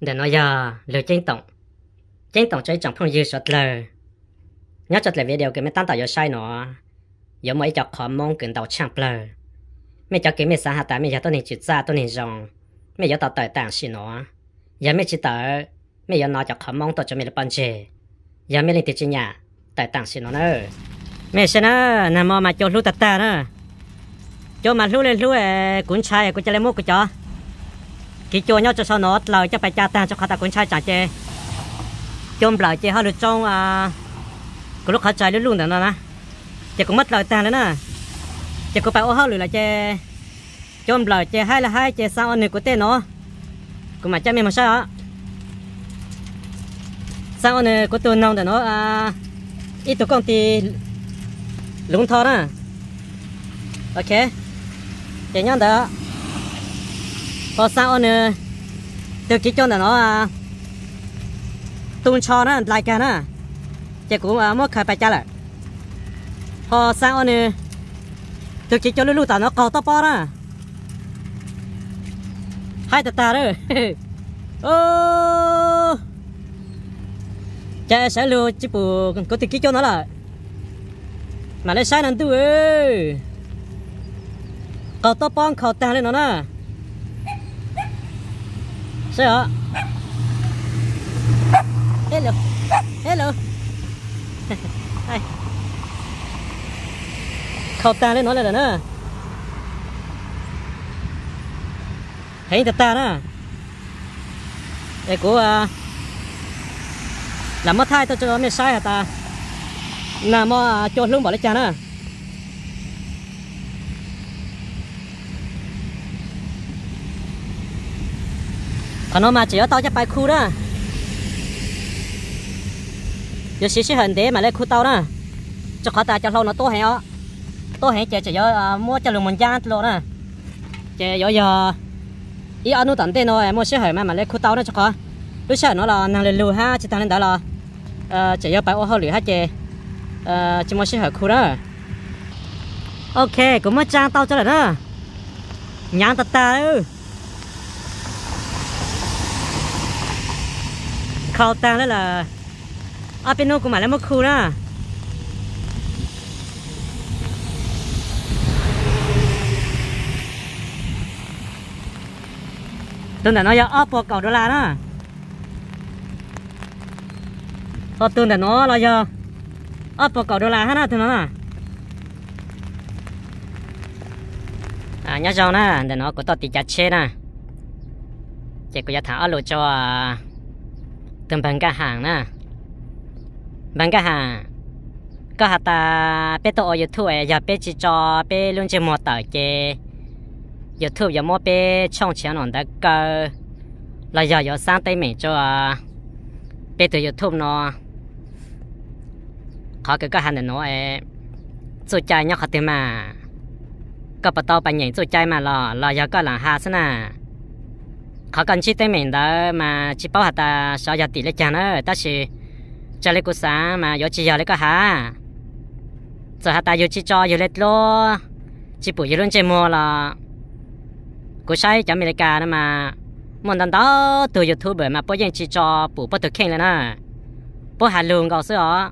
để nói giờ lời chính tổng chính tổng chơi chẳng phong dư sọt lờ nhớ chặt lại video cái mấy tan tạo giờ sai nó giờ mấy cho khó mong cần tàu chẳng lờ mấy cho cái mấy sáng hạ tại mấy giờ tôi nên chịu ra tôi nên rong mấy giờ tàu tới tảng xí nó giờ mấy chỉ tới mấy giờ nó cho khó mong tôi cho mấy là bận chê giờ mấy lên tiền trên nhà tại tảng xí nó nữa mấy xin nó nằm mà cho lú tạt ta nữa cho mà lú lên lú e, cuốn chai cuốn chai lên mốt của cho khi cho nhau cho sau nó, lời cho phải cha ta cho khát ta cuốn sai trả chê. Chôm lời chê hơi được trong à có lúc họ chạy luôn luôn nữa nè. Chê cũng mất lời ta nữa nè. Chê cũng phải ô hơi lười là chê chôm lời chê hai là hai, chê sao anh này của tên nó. Cũng mà cha mình mà sao sao anh này của tôi nông để nó à ít tụ con ty lúng thọ nè ok. Chê nhau đó. Có sao nữa tôi chỉ cho nó à tung cho nó lại cả nó chỉ cũng à mất khai bài trả lại họ sao nữa tôi chỉ cho lũ tao nó cầu to po đó hai tata ta đó ô cha sẽ lưu chỉ bù có thể kí cho nó lại mà lấy sai năng tu ơi cầu to po cầu ta lên nó nè sao hello. Hello. Đây. khâu ta lên nói là nữa thấy ta ta đó để của à, làm mất thai tôi cho mẹ sai hả ta? Là mà à, cho luôn bỏ lấy cha nữa còn nó mà chỉ có tao cho bài khu đó. Giờ xí xí hình thế mà lấy khu tao đó. Cho khó ta cho lâu nó tốt hay ó tốt hay chỉ chỉ có à, mua cho lùng mình gian luôn đó chỉ có giờ. Ý anh tận tên rồi mua xí hình mà mà lấy khu tao đó cho khó lúc xí nó là năng lực lùi ha chỉ tăng lên đó là ờ, chỉ có bài ô hơi lùi ha chỉ ờ, chỉ mua xí hình khu đó. Ok, cũng mới trang tao cho là đó. Nhang tạt tạt. Khâu ta đó là ở bên nô của mà lấy mất khu đó. Tôi đã nói giờ ấp vào cầu đô la đó. Ở tôi đã nói là giờ ấp vào cầu đô la hết á tương nó. Nè à nhớ rằng nè để nó có tao tì chặt chê nè. Chỉ có giá thả ở cho à, từng bằng cả hàng na, bằng cả hàng. Có hạt ta bé tổ giờ thu ấy giờ bé chỉ cho bé luôn chỉ mua tờ kê giờ thu giờ mua bé trong chiến nón đã cơ. Là giờ giờ sang tây mình cho à, bé từ giờ thu nó. Họ cứ có hàng để nó ấy rồi chạy nhau khát mà. Có bắt đầu bạn nhảy rồi chạy mà lò lò giờ có là hà thế nào khó cần chi tên mình đó mà chỉ bảo hạt ta sao giờ tỷ lệ chán nữa ta chỉ cho lấy cuộc sáng mà có chỉ giờ lấy có hả giờ hạt ta có chỉ cho có lấy lo chỉ bù có luôn chơi mua là cô sai cho mình cả nữa mà muốn đàn đó từ youtube mà bao nhiêu chỉ cho bù bắt được khen lên nè bao hà lương gọi sữa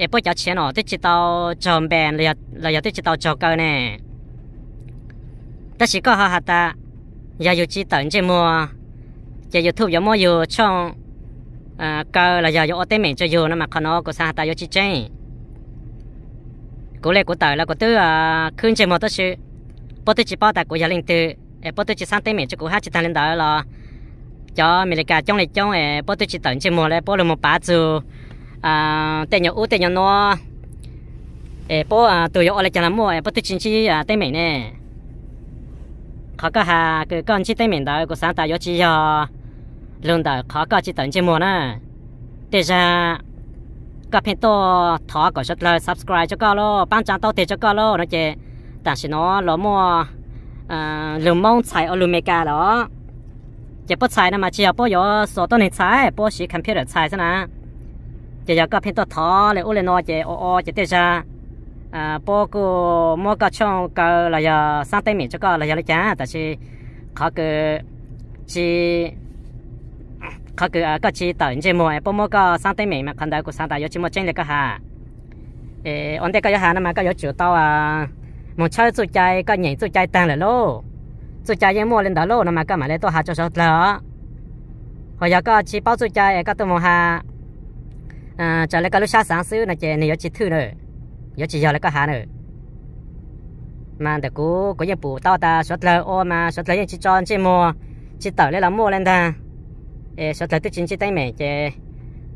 em bao giờ钱哦，这知道装扮了，了要这知道做够呢。但是个好好的。 giờ yêu chỉ tận trên mua giờ yêu thu giờ mua yêu trong à cơ là giờ yêu ô tê mình cho yêu nó mà còn nó có sao ta yêu chỉ chơi cố lệ cú tờ là cú tư à khuyên trên mua tất chứ bố tư chỉ bao tại cú giờ linh tư bố tư chỉ sang tê mình cho cú hát chỉ thằng lên đó là cho mình cả trong này trong bố tư chỉ tận trên mua lại bố là một bá chú à tên nhau ú tên nhau nó bố à tụi yêu ở lại cho nó mua bố tư chỉ chỉ tên mình nè khó có hà cứ con chỉ tay mình đó của sáng tạo yếu chỉ cho luôn đó khó có chỉ tận chỉ mua nè thế ra các bạn tôi thọ có rất là subscribe cho con lo ban trang tôi thì cho con lo nó chứ 但是呢老莫呃龙猫菜哦龙梅干了这不菜那么只要不要说到你菜不是 computer 菜是哪就要个偏多桃来我来拿这哦哦这对上 à bố cô mua cả trong cả là giờ sang tây miền cho cả là giờ lấy chả tại chỉ khó cứ chỉ khó cứ à có chỉ tận chỉ mua. Bố mua cả sang tây miền mà khăn đại của sang đại giờ chỉ mua trên là cả hà. Ê ông đây cả giờ hà mà cả giờ chủ tao à một chơi tụi chơi cả nhảy tụi chơi tăng là lô. Tụi chơi em mua lên đó lô mà cả mà lấy tôi hà cho sao lỡ. Hồi giờ có chỉ bao tụi chơi cả tôi mua hà. À chờ lấy cả lúc sáng sáng xíu là chị này giờ chỉ thứ rồi giờ chỉ giờ là có hà nữa mà để cú có những bù tao ta xuất lơ ô mà xuất lơ những chỉ tròn chỉ mua chỉ tờ lấy lắm mua lên ta. Ê xuất lơ tức chính chỉ tay mẹ chê.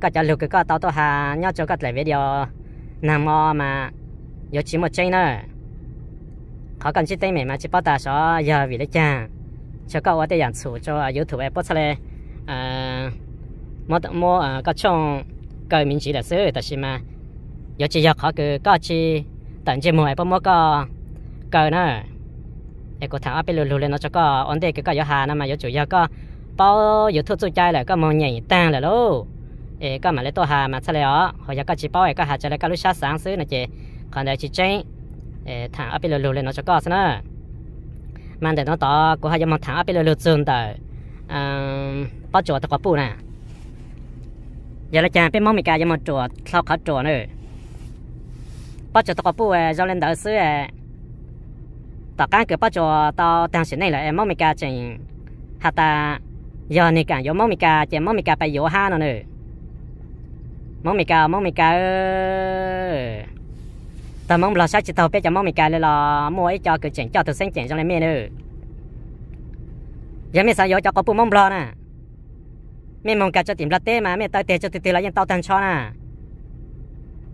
Các cháu lục cái các tao tao hà nhau cho các lại video nằm mò mà giờ chỉ một chơi nữa họ cần chỉ tay mẹ mà chỉ bắt ta số giờ vì lấy cha. Cho các ở đây dạng chủ cho youtube ấy bắt lên à mua mua các chồng. Cái mình chỉ là sửa, tại sao mà có chỉ có cứ có chi tận chỉ mồi em mua có cái nữa em có thằng ở lù lù lên nó cho có ổn định cái có có hà nó mà có chủ yếu có bao giờ thuốc chạy lại có mong nhảy tăng là luôn, ê có mà lấy tôi hà mà sao lại họ hồi giờ có chỉ bao ấy có hà cho lại có lúc sáng sáng sớm này chị còn đây chỉ chơi ê thằng ở bên lù lô lên nó cho có nữa mà để nó to của hai giờ mà thằng ở bên lù lô zoom tới bao chuột tao có bù nè giờ là chàng bên mong mình cả giờ mà chuột sau khó chuột nữa bắt cho tao có bù do lên đỡ xứ tao cái cái bắt cho tao đang xin này là em mong mình cả chừng hạt ta giờ này cả giờ mong mình cả chỉ mong mình cả phải giờ ha nó nữa mong mình cả mong mình cả tao mong là sao chỉ tao biết cho mong mình cả là mua ấy cho cái chuyện cho tao xin chuyện cho lên mẹ nữa giờ mẹ sao giờ cho có bù mong lo nè mẹ mong cả cho tìm lát tê mà mẹ tao tê cho từ từ là những tao tăng cho nè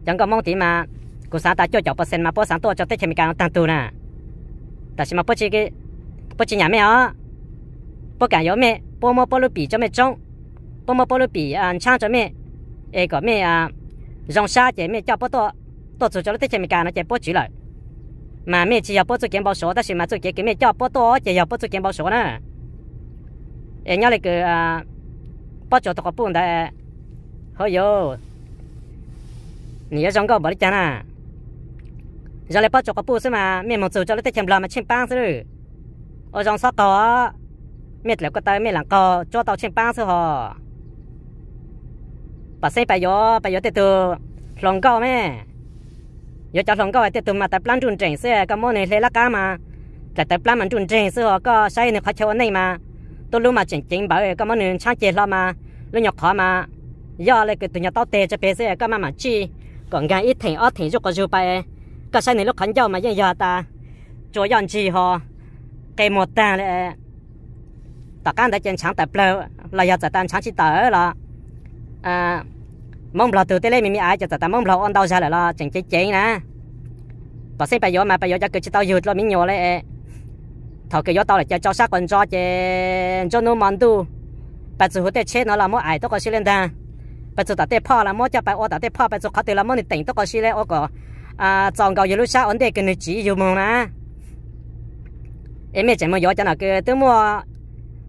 chẳng có mong tí mà cô sáng ta cho cho bớt sen mà bớt sáng tôi cho tết cho mình cả tăng tu nè ta chỉ mà bớt chỉ cái bớt chỉ nhà mẹ á bớt cả yếu mẹ bố mò bố lô bì cho mẹ trông bố mò bố lô bì à chang cho mẹ ê có mẹ à rong sa chế mẹ cho bố to to chủ cho nó tới mẹ cả nó chế bố chỉ lại mà mẹ chỉ要bố chủ kiến bảo số ta chỉ mà chủ kiến mẹ cho bố to chỉ要bố chủ kiến bảo số nè ê nhớ lại cái à bố chủ tao có bún đấy hơi yo你要rong câu bảo đi chăng à Giờ lại bắt cho cái có xí mà mẹ mong chủ cho lấy tới làm mà chim bang xí ở trong sa to mẹ lại có tới mẹ là có cho tàu trên băng xí họ bà xây bà gió bà gió từ từ lòng cao mẹ giờ cho lòng cao từ từ mà tại plan trùng trình xí cái món này lấy lá cá mà tại tại plan mà trùng trình sư họ có xây được khó chịu này mà tôi lúc mà chỉnh chỉnh bảo cái món này sáng chế lo mà lúc nhọc khó mà giờ lại cái tụi nhà tao tè cho bé xí cái mà mà chi còn cái ít thành ít thành chút có chút bài cái xây này lúc khánh giàu mà giờ giờ ta chỗ dọn chi họ cái một ta là ta cả đã chân sáng tại lơ là giờ ta sáng chỉ tớ là à mong là từ tới lên mình ai cho ta mong là on đâu ra là lo chỉnh chế chế nè bà sẽ bây giờ mà bây giờ cho chỉ tao dụt lo mình nhỏ lại thầu cái gió tao là cho cho sát quân cho chế cho nó mòn tu giờ chủ hụt chết nó là mỗi ai tôi có xí lên ta bây giờ ta tê pha là mỗi cho bây ô ta tê pha bây giờ khó từ là mỗi tỉnh tôi có xí lên ô có à chọn cầu giờ lúc sau ổn định cái này chỉ dùng mong nè em mới chỉ mà gió cho nó cái tôi mua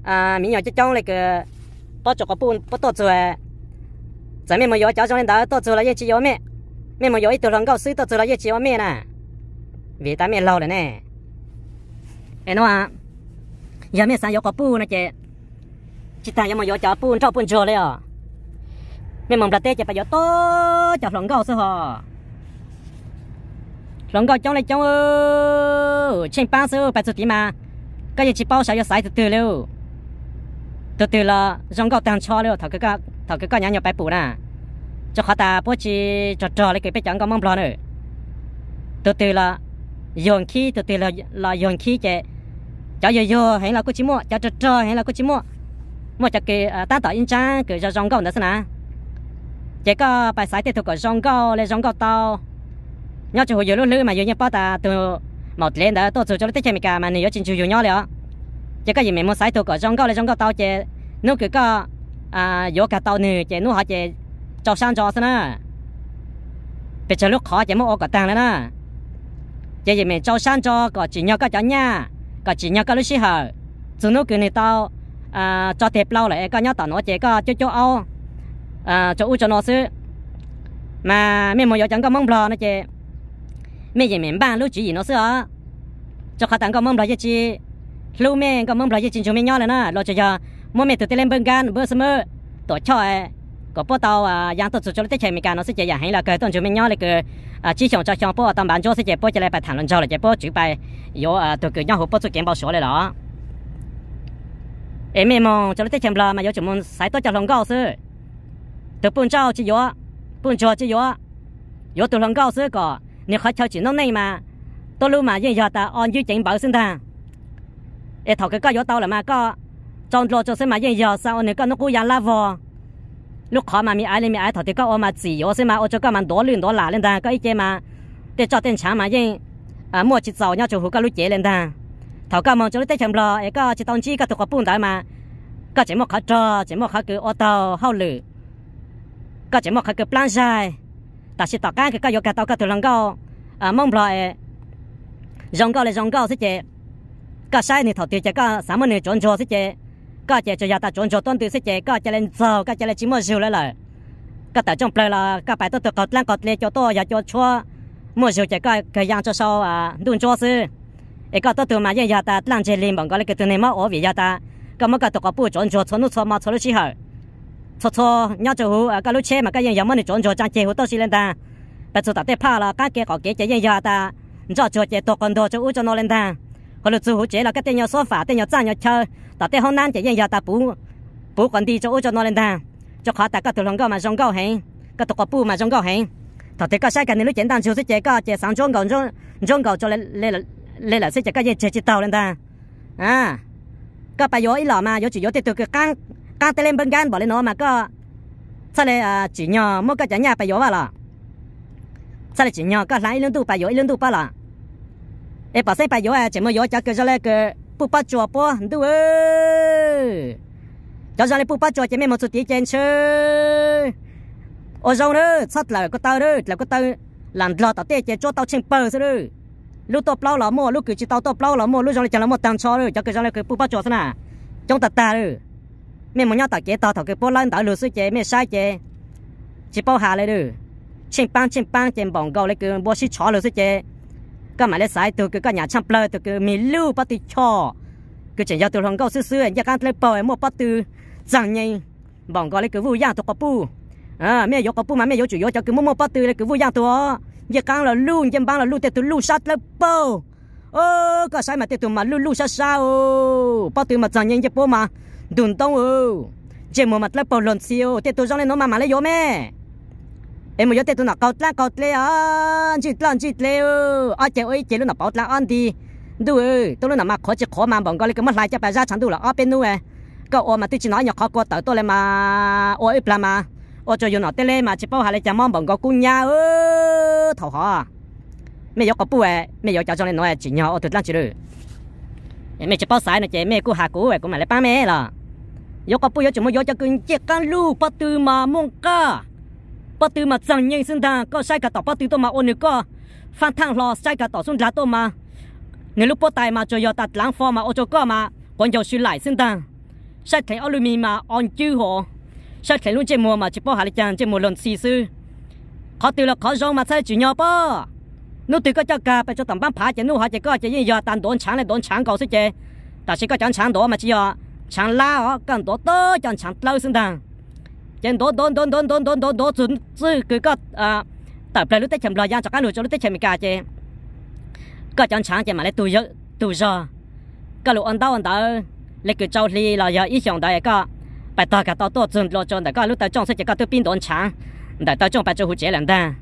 à mình nhỏ chỉ trong này cái bao chọc cái bún bắt tổ chơi giờ mình mà gió cho trong này đó tổ chơi là gì chỉ yêu mẹ. Mẹ mà gió ít tổ lòng cầu sư tổ chuối là gì chỉ yêu mẹ nè. Vì ta mẹ lâu rồi nè. Em nói à giờ mẹ sang gió có bún nè chị. Chị ta giờ mà gió cháu bún cháu bún chuối đấy à mẹ mong là tê, chị phải gió to cháu lòng cầu sư hả 能够将来将哦，千八十八十点嘛，个日去包上要晒得得了。từ từ là rong gạo tăng cho luôn thằng cái cái thằng cái cái nhà nhà bài bù nè cho họ ta bố trí cho trò lấy cái bé chẳng có mong lo nữa từ từ là dùng khí từ từ là là dùng khí chứ cho giờ giờ hay là có chỉ mua cho cho trò hay là có chỉ mua mua cho cái ta tạo in trang cái cho rong gạo nữa nè chỉ có bài sai tiếp tục có rong gạo lấy rong gạo tao Nhớ chú hồi lúc lư mà yêu nhau bao ta từ một lên đó tôi cho nó tới chơi mình mà nhiều chuyện yêu nhau rồi chỉ có gì mình muốn sai thuộc ở trong cao là trong cao tàu chơi, nếu cái có à yêu cả tàu nữa chế nếu họ chơi cho sang cho sana bây giờ lúc khó chế mua cả tăng nữa nè chỉ gì mình cho sang cho có chỉ nhau cái cho nha có chỉ nhau cái lúc xí hở. Dù nếu cái này tàu à cho thiệp lâu lại có nhau tàu nó chơi có cho cho ao à cho u cho nó xứ. Mà mình muốn yêu chẳng có mong lo nữa chơi mẹ gì mình ba lúc chỉ gì nó sửa cho khát tặng có mông lại chứ chi lúc mẹ có mông lại chứ chúng mẹ nhỏ là nó. Lo cho cho. Mua mẹ từ tay lên bên gan, bữa sớm tổ chơi à, có bao tàu à giang tổ cho nó tới chơi mình cả, nó sẽ chơi hay là cái tuần chúng mẹ nhỏ là cái à chỉ chọn cho chọn bao tàu bán cho sẽ chơi bao chơi lại bài thằng luận sau là chơi bao chữ bài. Yo à từ cái nhau hộp bao số kiếm bao số này đó. Em em mong cho nó tới chơi là mà yo chúng mình sai tổ cho lòng cao sư từ bún cháo chỉ yo bún cháo chỉ yo yo từ lòng cao sư có nếu khách theo chỉ nó này mà, tôi lưu mà yên giờ ta, on dưới chỉnh bảo sinh ta. Để thầu cái có có tàu là mà có trong lo cho xem mà yên giờ sao nếu có nó cũng già la vò. Lúc khó mà mi ai lên mi ai thầu thì có ô mà chỉ ô xem mà, ô cho có mà đổ lươn đổ lạ lên ta, có ý kiến mà. Để cho tên sáng mà yên à mua chỉ giàu nhau cho hú có lúc chế lên ta. Thầu có mong cho nó tết chậm lo ấy có chỉ tông chi, có thuộc có bún đại mà. Có chỉ một khó cho chỉ một khó cứ ô tàu hao lử. Có chỉ một khó cứ plan dài ta sẽ tao cái cái cái cái tao cái từ lần cao à mong lại rong cao là rong cao sẽ chế cái sai thì thầu tiền cái sáu mươi này chọn cho sẽ chế cái chế cho ta chọn cho tuân từ sẽ chế cái chế lên giàu cái chế lên chỉ mua rượu lại lại có tại trong plei là cái bài tôi tự cột lan cột lên cho tôi và cho chua mua rượu chế cái cái yang cho sau à đun cho sư ấy có tôi tự mà gia ta lan chế lên bằng cái cái từ này mà ở vì ta cái mà cái tôi có bù chọn cho chọn nó chọn mà chọn nó chỉ hở cho cho nhau cho à cái lối xe mà cái gì giống mà này chọn cho trang chế hồ tao xí lên ta. Bây giờ ta tiếp pha là cái kia có cái chế gì giờ ta. Cho cho chế tổ còn đồ cho u cho nó lên ta. Họ lựa chú chế là cái tên nhau số phả, tên nhau trang nhau chơi ta tiếp hôm nay chế gì giờ ta, bú bú còn đi cho u cho nó lên ta. Cho khó ta cái đồ lòng cao mà rong cao hẹn. Cái đồ có bù mà rong cao hẹn. Ta tiếp cái xe cái này nó chiến đang chú sẽ cái cái chế sáng trông cầu trông trông cầu cho lên lên lên là sẽ chế cái gì chế chế tàu lên ta. À cái bài gió ít lọ mà gió chỉ gió tiếp từ cái căng căng tên lên bên gan bỏ lên nó mà có sao lại à chỉ nhỏ mua cái chả nhà bài yếu vào là sao lại chỉ nhỏ cái lại lên tu bài yếu lên tu bao là ê, bảo sai bài yếu à chỉ mua yếu cái cho lại cái bút bắt chùa bố tu ơi. Cho ra lại bút bắt chùa, chỉ mấy một số tiền tiền chơi ô đó sắt là có tao đó, là có tao làm lo tao tê cho tao trên bờ rồi lúc tao bao là mua lúc cứ chỉ tao tao bao là mua lúc rồi chẳng là một tăng cho rồi cho cái cho lại cái bút bắt chùa thế nào trong tạt ta rồi mẹ muốn nhau tao chế tao thầu cái bố lăn tao lừa suy chế mẹ sai chế. Chỉ bao hà lại được chim băng chim băng trên bỏng gạo lại cứ bố xí chó lừa suy chế. Cái mà lại sai từ cái cái nhà chăm plơ, từ cái mì lưu bắt từ chó. Cứ chỉ giao từ lòng gạo xứ xứ nhà can lấy bò mua bắt từ rằng nhanh bỏng gạo lại cứ vui giang tụi cọp pu. À mẹ có cọp bù mà mẹ có chủ yếu cho cứ mua mua bắt từ lại cứ vui giang tụi nhà can là lưu chim băng là lưu từ lưu sát lấy bò. Ô cái sai mà từ mà lưu lưu sát sao? Bắt từ mà rằng nhanh cho bố mà đun tông ừ. Chỉ một mặt là bầu lộn siêu tết tôi trong lên nó mà mà lấy vô mẹ. Em mới cho tết tôi nó cột la cột lê à chỉ lan chỉ lê ừ. À chị ơi chị luôn nào bảo la ăn đi đủ ừ tôi luôn nó mà khó chỉ khó mà bọn con lấy cái mất lại cho bà ra chẳng đủ là ở bên nuôi à. cậu ôm mà tôi chỉ nói nhỏ khó qua tới tôi lên mà ô ít là mà. Ô, cho dù nó tê lên mà chỉ bảo hà lấy chả mong bọn con cung nhà ừ. Thầu họ mẹ có bùa à, mẹ giờ cho cho nên nói à, chỉ nhỏ, ô tôi lan chỉ được mẹ chỉ bảo sai nó chị mẹ hà cú vậy cũng mà lấy ba mẹ là yo có bây giờ chúng mày yo cho cứ chết can lu bắt từ mà mong ca bắt từ mà chẳng nhanh sinh đàn có sai cả tàu bắt từ tôi mà ôn được có phan thang lò sai cả tàu xuống lá tôi mà nếu lúc bắt tay mà cho yo tạt lãng phò mà ô cho có mà còn yo xin lại sinh đàn sai thấy alumi mà on chư họ sai thấy luôn chơi mùa mà chỉ bỏ hà lịch chàng chơi mùa lần xì sư khó từ là khó rong mà sai chỉ nhau bỏ nô từ có cho cả bây cho tầm bán phá chỉ nô họ chỉ có chỉ như yo tàn đốn sáng này đốn sáng cầu sẽ chơi ta chỉ có chẳng sáng đó mà chi yo chẳng la họ cần tổ tơ chẳng chẳng lâu sinh đàng chẳng tổ tổ tổ tổ tổ tổ tổ tổ chuẩn chứ cứ có à tập lại lúc tết chậm lo giang cho các người cho lúc tết chậm mình cả chứ có chẳng chẳng chứ mà lại tù giờ tù giờ có lúc ăn tao ăn tao lấy cái trâu li là giờ ít xong đấy có bài tao cả tao tổ chuẩn lo cho đấy có lúc tao trong sẽ chỉ có tôi pin đón chẳng đại tao trong bài cho hụt chế lần ta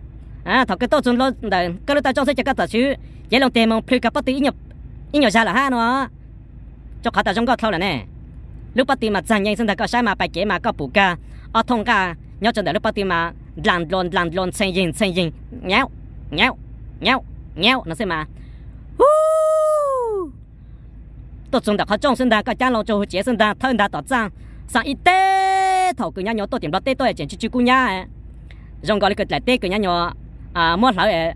à thằng cái tao chuẩn lo đại có lúc tao trong sẽ chỉ có tổ chứ chế lòng tiền mong phi cả bắt tí nhập ít nhỏ ra là ha nó cho cả tao trong có thâu là nè lúc bắt tí mà chẳng nhanh sinh ra có sai mà bài chế mà có bù ca. Ở thông ca, nhớ chân để lúc bắt tí mà lăn lon lăn lon xây dựng xây dựng nhéo nhéo nhéo nhéo, nó sẽ mà. Tôi chúng đã khó trong sinh ra có cha lòng cho chế sinh ra thân ra tỏ trang sang y tế, thầu cứ nhá nhớ tôi tìm đó tế tôi chỉ chú cú nhá rong gọi cái lại tế cứ nhá nhớ à mua lại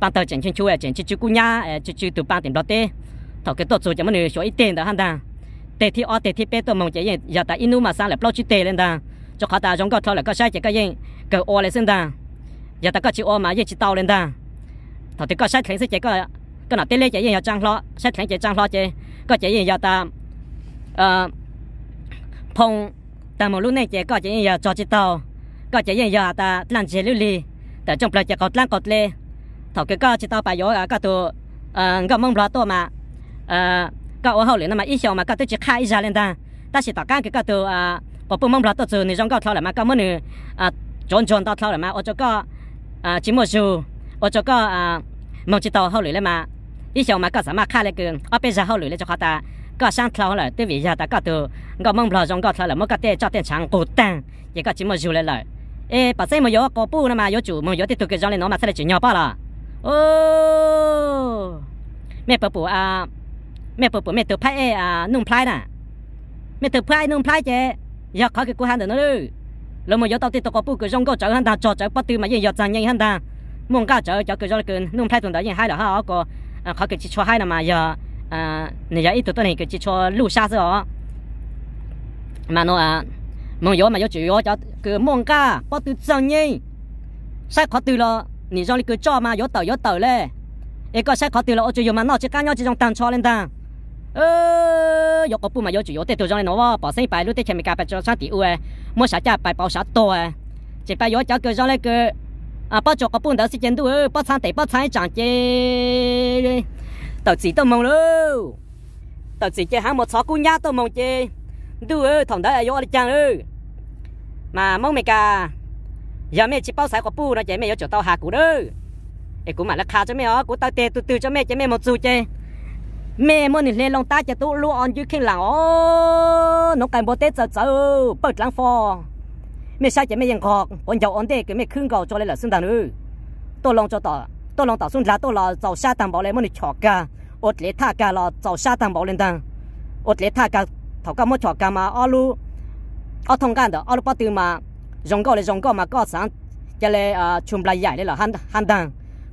ban tờ chỉ chú chỉ chú cú nhá chú chú từ ban tìm đó tế thầu cái tôi cho người số ít tiền đó hả ta tệ thì o tệ thì bé tôi mong chạy vậy. Giờ ta inu mà sang lại plau chi tệ lên ta? Cho khá ta giống cái thọ lại cái sai chạy cái gì? Cái o lại xem ta. Giờ ta có chịu o mà chỉ tao lên ta? Thọ thì có sai khánh sẽ có có nào tê lê chạy gì trang lo. Sai khánh chạy trang lo chạy có chạy gì giờ ta? Ờ, Phong, ta một lúc này chạy có chạy gì giờ cho chỉ tao có chạy gì giờ ta? Làm gì lưu lì ta trong plau chạy cột lan cột lê. Thọ cái có chỉ tao bài gió à cái tụ ờ mong lo to mà. Ờ, cậu hậu liền mà ít xíu mà cậu tới chỉ khai ra lên ta. Ta chỉ tạo cái cái cậu từ à có bơm mông là tao từ này trong cậu thao lại mà cậu mới nè à tròn tròn tao thao lại mà. Ở chỗ cậu à chỉ một chú, ở chỗ cậu à mong chỉ tao hậu liền mà. Ít xíu mà cậu sao mà khai lại cường. Ở bên ra hậu liền cho cậu ta. Cậu sang thao lại tới vì ra ta cậu từ cậu mông là trong cậu thao lại mới cậu tới cho tiền chẳng cổ tăng chỉ cậu chỉ một chú lại lại ê bà xem mà có có bu mà có chủ mà có tiếp tục cái trong này nó mà sẽ là chỉ nhỏ bao là ô! Mẹ mẹ bố bố mẹ tự phải à nung phải nè mẹ tự phải nung phải chứ giờ khó cái cô hắn nữa rồi mà giờ tao tiếp tục có bút cái rong có chỗ hắn ta cho chỗ bắt từ mà giờ giờ chẳng nhanh hắn ta muốn cả chỗ chỗ cái chỗ cái nung phải tuần đó như hai là ha có khó cái chỉ cho hai là mà giờ à nè giờ ít tụi này cái chỉ cho lũ xa rồi mà nó à mong giờ mà giờ chỉ yếu cho cứ mong cả bắt từ chẳng nhanh sai khó tiêu lo nè giờ cứ cho mà giờ tàu giờ tàu lên ấy có sai khó tiêu lo cho giờ mà nó chỉ cá nhau chỉ trong tàn cho lên ta ơ yo có pu mà yo chủ yo te tu trong nó wa bỏ sinh bài lu te chemi ka pa cho sa ti u e mo sa cha bài bao sa to e chỉ bài yo cho cơ cho le cơ à bao cho có pu đó si chen tu ơ bao san te bao san chẳng chế tao chỉ tao mong lu tao chỉ chơi hàng một sáu cú nhá tao mong chơi tu ơ thằng đó yo đi chăng ơ mà mong mày cả giờ mẹ chỉ bao sai có pu nó chạy mẹ yo cho tàu hạ cú đó ê cú mà là khá cho mẹ ó cú tàu te tu từ cho mẹ cho mẹ một xu chơi เม่มันนี่เลนลงตาจะตู้ลู่ออนยืดขึ้นหลังอ๋อน้องไก่โบเต้จะเจอเปิดหลังฟอไม่ใช่จะไม่ยังกอกคนเยาอ่อนเด็ก็ไม่ขึ้นก่อจอเลยหล่ะซึ่งต่างอือตัวลองจอต่อตัวลองต่อซึ่งลาตัวเราเจ้าชาตังบอกเลยมันนี่ฉอกกาอดเลท่ากาลอเจ้าชาตังบอกเลยดังอดเลท่ากาเท่ากับมดฉอกกามาอ้อลูอ้อทองกันเด้ออ้อลูปตือมายงก็เลยยงก็มาก็สังจะเลยชุมลายใหญ่เลยเหรอฮันฮันดัง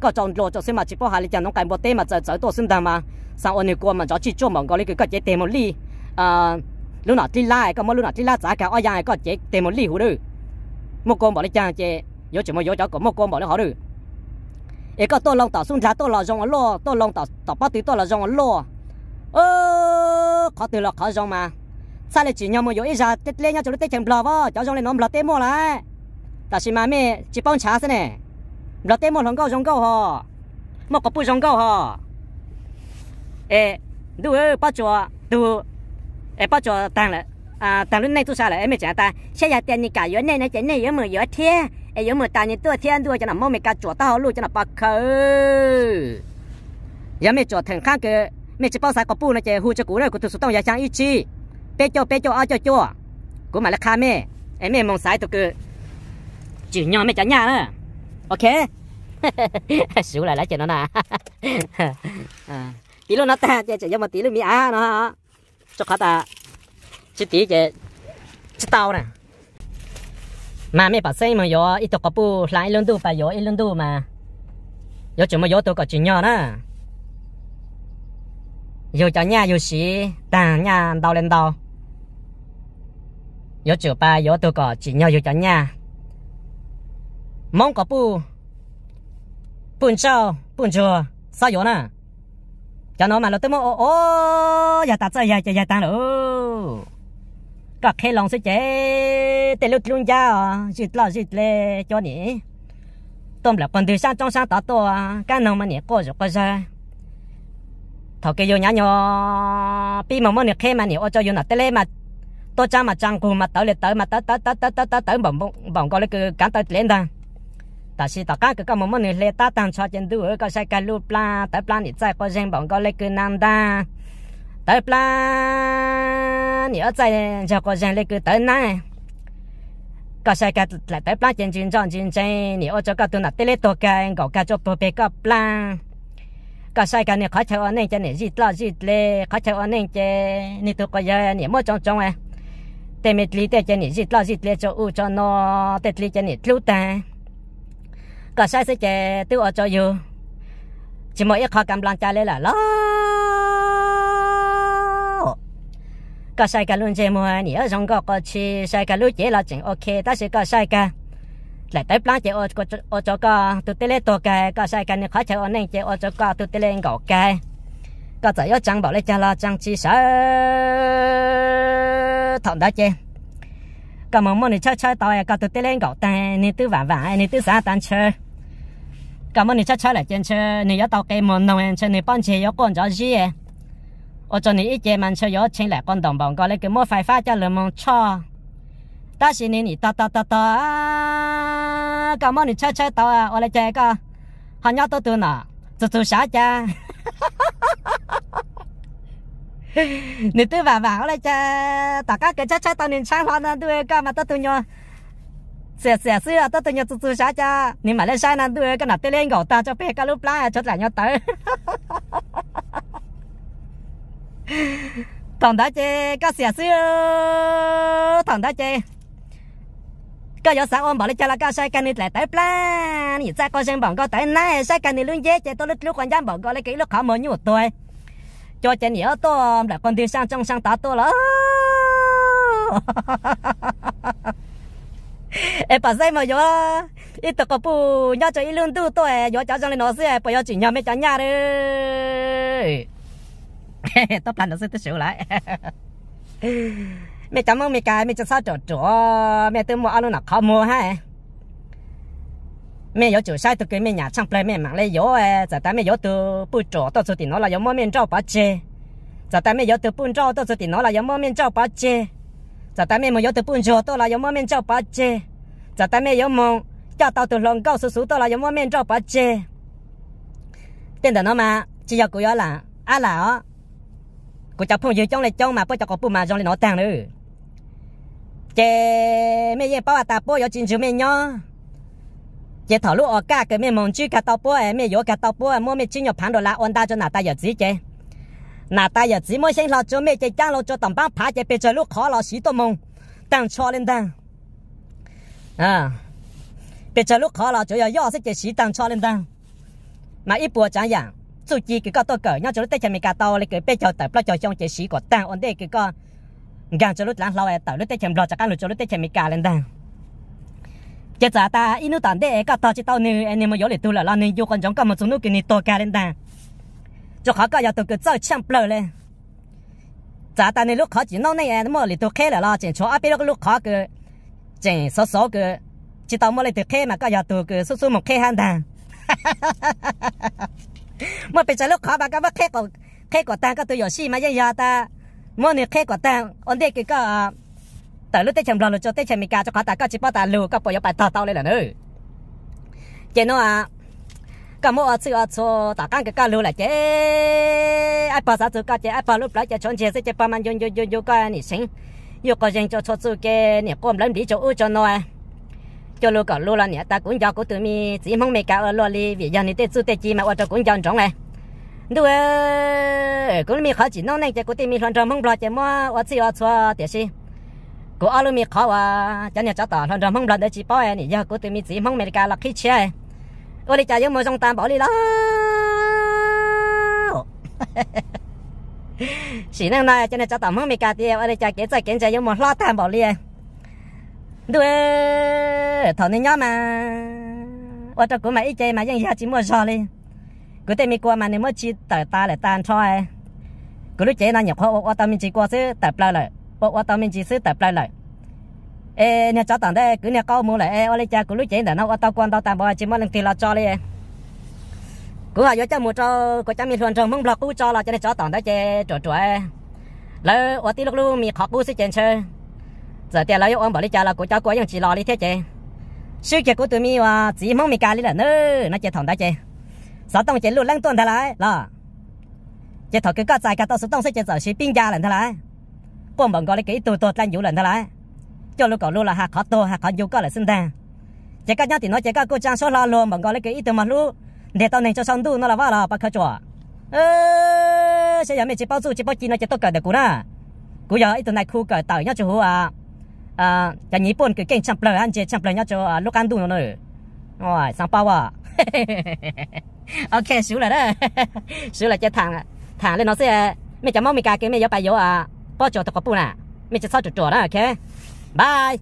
ก็จองโลจอดเส้นมาจิบพ่อหาเลยจังน้องไก่โบเต้มาเจอเจอตัวซึ่งต่างมา sang ôn qua mà cho chỉ cho mong có lấy cái cái chế tê một ly à lúc nào đi lại có mà lúc nào đi lại giá cả ở dài có chế tiền một ly hú được một con bỏ đi chàng chế nhớ chỉ mà nhớ cháu có một con bỏ đi họ được ấy có tôi lòng tỏ xuống ra tôi là dòng lo tôi lòng tỏ tỏ bắt tí tôi là dòng lo ơ khó từ là khó dòng mà sao lại chỉ nhau mà nhớ ít ra tết lên nhau cho nó tết chẳng bờ vợ cháu dòng lên nó bờ tết mua lại ta xin mà mẹ chỉ bao chả thế này bờ tết mua không có dòng câu hò một cặp bùi dòng câu hò ê đủ ơi bắt cho đủ ê bắt cho tăng lại à tăng lúc này tôi sao lại em mẹ trả ta sẽ là tiền như cả yếu này này cái này yếu mà yếu thế ai yếu mà ta như tôi thiên đua cho nó mong mẹ cả chỗ tao luôn cho nó bạc khờ giờ mẹ chỗ thằng khác cái mẹ chỉ bao sai có bu nó chỉ hu cho cũ này của tôi số tao nhà trang ý chí bé cho bé cho ao cho cho của mà là kha mẹ em mẹ mong sai tôi cứ chỉ nhỏ mẹ chả nhà nữa ok xíu lại lấy cho nó nè tí luôn nó ta chỉ chỉ mà tí luôn mi á nó cho khó ta. Chỉ tí chỉ chỉ tao nè. Mà mấy bảo xây mà có ít có bù lại luôn đầu, phải có ít luôn đủ mà. Có chỉ mà có tôi có chuyện nhỏ nè có cho nhà có xí tàn nhà đau lên đau. Có chuyện ba có tôi có chuyện nhỏ có cho nhà. Mong có bù. Bún trâu bún chua sao có nè? Cho nó mà nó tới mô ô ô giờ ta chơi giờ giờ ta nữa. Có khi lòng sẽ chế tê lúc luôn ra dịt lo dịt lệ cho nhỉ. Tôm là con từ sang trong sang tỏ to cái nào mà nhỉ có rồi có ra thầu cái vô nhá nhỏ pi mà muốn được khi mà nhỉ, ô cho vô nè lê mà. Tôi cha mà trăng cù mà tới lên tới mà tới tới tới tới tới tới tới bỏng bỏng có lấy cái cán tới lên ta ta chỉ tao cái cái mà muốn được lên ta tăng cho chân đuôi có sai cái lúa pla, tới pla nhỉ tại có gen bỏng có lấy cái nam ta tới pla nhớ tại cho có sai sẽ chơi tôi ở cho you chỉ mỗi khó cầm làm cha lên là lo. Có sai cả luôn chơi mua anh ở trong có có chi, sai cả luôn chơi là chỉnh, ok, ta sẽ có sai cả. Lại tới plan chơi ở ở chỗ có tụt lên to cái, có sai cả này khó chơi ở này chơi ở chỗ có tụt lên ngầu cái. Có giờ có chẳng bảo lấy cha là chẳng chi sợ. Thằng đó chơi cái mà muốn đi chơi chơi tao cả tụi tê lên gạo tay nên tư vả vả, nên tư xã tan chơi cảm ơn đi chơi chơi là chân chơi nè có tao cái món nông chơi nè bán chơi có con chó gì ở chỗ này ít chơi mà chơi có chơi lại con đồng bọn có lấy cái mua phải phát cho lừa mong cho. Ta xin nè nè ta ta ta ta. Cái mà đi chơi chơi tao à ở lại chơi cái họ nhớ tôi tôi nè tụi tụi xã cha. Nè tôi vào vào lại cha tất cả cái cha cha tao nên sáng hoa nó tôi cái mà tao tôi sẽ sẽ xưa tao tôi nhiên tụi tụi xã cha nè mà lên sai nó tôi cái nào tôi lên gõ ta cho bé cái lúc lá cho lại nhau tới thằng đại chơi cái sẽ xưa thằng đại chơi cái giờ sáng ôm bảo lên cho là cái sai cái này lại tới plan như ra coi xem bọn có tới nay sai cái này luôn dễ chơi tôi lúc lúc quan dám bọn có lấy cái lúc khó như một tuổi, cho chân nhớ tôi là con đi sang trong sang tá tôi là em bảo dây mà yo ít tao có bu nhau cho ít lương tư tôi yo cho trong nó sẽ bây giờ chỉ nhau mấy cháu nhà đấy. Tôi plan nó sẽ tới sửa lại. Mẹ cháu mong mẹ cái, mẹ cháu sao chỗ chỗ mẹ tôi mua alo nào khó mua ha. Mẹ có chủ sai tôi cái mẹ nhà trong plei mẹ mang lấy yếu giờ ta mẹ có từ bù chỗ tôi số tiền nó là có mua miếng trâu bá chê. Giờ ta mẹ có từ bù trâu tôi số tiền nó là có mua miếng trâu bá chê giờ tại mẹ mà có từ bù chỗ tôi là có mua miếng cho bà chê. Giờ tại mẹ có mong cho tao từ lòng cao số số tôi là có mua miếng cho bà chê. Tên đó nó mà chỉ có cô là à là cô cháu phong dưới trong này trong mà bố cháu có bù mà trong này nó tăng nữa. Chè mẹ ye bảo à ta, bố có chính chủ mẹ nhá chè thảo lúc ở cả cái mẹ mong chú cả tao bố em mẹ có cả tao bố à, em mua mẹ chỉ nhập phán đồ là ôn ta cho nà ta giờ gì nà ta giờ gì mua sinh lo cho mẹ chè trang lo cho tầm băng phá chè bây giờ lúc khó lo xí tô mong tăng cho lên tăng à bây giờ lúc khó lo cho giờ yo sẽ chè xí tăng cho lên tăng mà ít bùa chẳng dạng 做几个到个，要做在前面个到那个被叫的，不叫像这洗过单，我那个个，你看做路咱老哎到了在前面老在干路做了在前面干了的。这咋ta inu tàn đế cái tao chỉ tao nè anh em mà có để tu là là nè yêu con giống cái mà chúng nó cái nè to cả lên ta cho khó có giờ tụi cứ chơi chăm bờ lên giá ta này lúc khó chỉ nấu này em mà lì tụi khé là lo chỉ cho ai biết lúc khó cứ chỉ số số cứ chỉ tao mà lì tụi khé mà có giờ tụi cứ số số một khé hàng đàn mà bây giờ lúc khó mà các bác khé còn khé còn ta các tụi giờ xí mà giờ ta mà nè khé còn ta ổn định cái cái tại lúc tết chăm bờ lúc cho tết chăm mì cá cho khó ta có chỉ bảo ta lù có bảo giờ bài tao tao lên là nữa chỉ nó à cả mua sự cho tất cả cái cá lô là chế ai bảo sao cá chế ai bảo lúc lại chế chọn chế sẽ chế bao man yo yo yo yo cái này xin, yo có riêng cho cho sự cái này cũng lớn đi cho u cho nó cho lô cả lô là nè ta cũng giao của tụi mi chỉ mong mẹ cả ở lô li vì giờ này tết su tết chi mà ở cho cũng giao trọng này đúng rồi, cũng mi khó chỉ nông này chế của tụi mi hoàn toàn mong lo chế mua ở sự để xin, sinh của alo mi khó à cho nên cho ta hoàn toàn mong lo để chỉ bao này giờ của tụi mi chỉ mong mẹ cả là khí chơi ở đây giống mua trong tam bảo đi đó. Chỉ năng này cho nên cho tao mong mẹ cả thì ở đây chả kế cho kế cho giống mua lo tam bảo đi đuôi thằng này nhóc mà. Ở trong của mày ít chơi mà nhưng giờ chỉ mua sò đi. Cứ tên mi qua mà, nếu mới chỉ tờ ta lại tan thôi cứ lúc chơi nó nhập họ ở tao mình chỉ qua xứ tập lại lại ở tao mình chỉ xứ tập lại lại ê, nhà cho tặng đây, cứ nhà câu mua lại. Ở đây cha cứ lúc chơi đã nấu ở tao quan, tao tạm bỏ chỉ mất lần tiền là cho đi cứ hỏi cho mua cho, có cha mình thuần trồng mong lọc cứ cho là cho nên cho tặng đây chơi trộn trò lỡ ở tí lúc lúc mi học bù sẽ chơi giờ tiền lấy, ông bảo đi cha là của cháu, của những chỉ lo đi thế chè sư chè của tụi mi và chỉ mong mình cà đi là nữa nó chè thằng đây chè sao tông chè luôn lăng tuần thay lại là chè thằng cứ có tài cả tao số tông sẽ chè giờ sĩ pin gia lần thay lại. Quan bọn gọi là cái tụt tụt lên dữ lần thay lại. Cho lúc cậu luôn là hạt khó tô hạt khó dụ có là sinh ta chỉ cái nhau thì nó chỉ cái cô trang số lo luôn bọn gọi là cái ít mà lu để tao này cho xong tu nó là vào là bắt khởi chùa ơ sẽ giờ mình chỉ bao du chỉ bao chi nó chỉ tốt cả được cú na cú giờ ít này khu cả tàu nhau chú à à cái nhị bốn cái kênh chăm lời anh chị chăm lời nhau cho lúc ăn đủ nữa rồi sang bao à ok xíu là đó xíu là cho thằng thằng lên nó sẽ mẹ chăm mong mẹ cả cái mẹ có bài yếu à bao giờ tao có bù nè mẹ chỉ sao chuột chuột đó ok bye